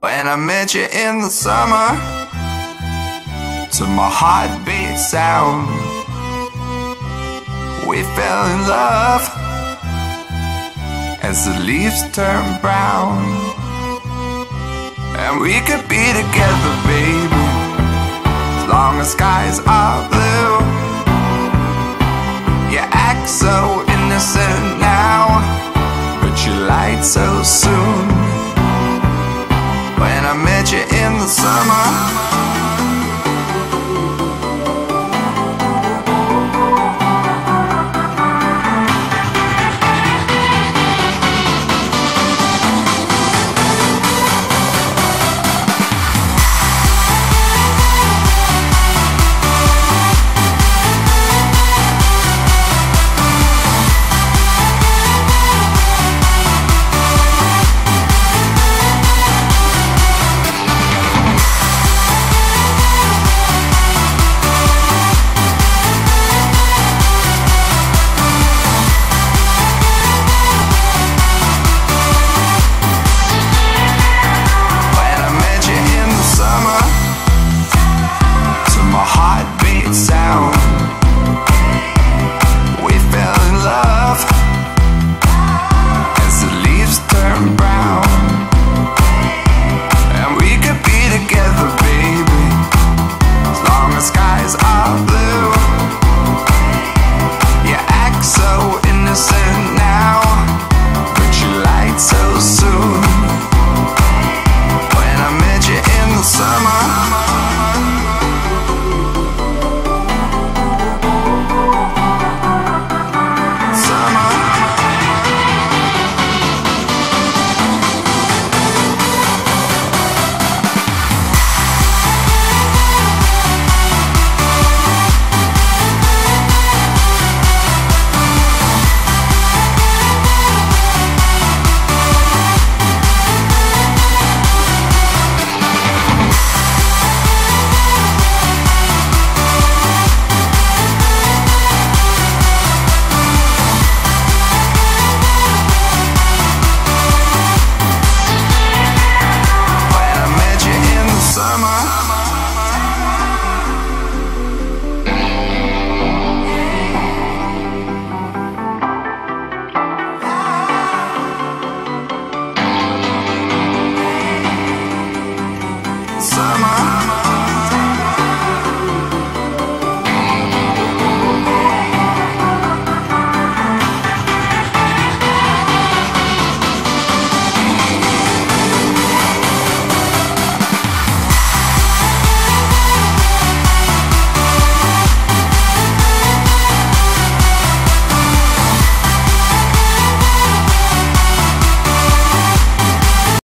When I met you in the summer To my heartbeat sound We fell in love As the leaves turn brown. And we could be together, baby As long as skies are blue.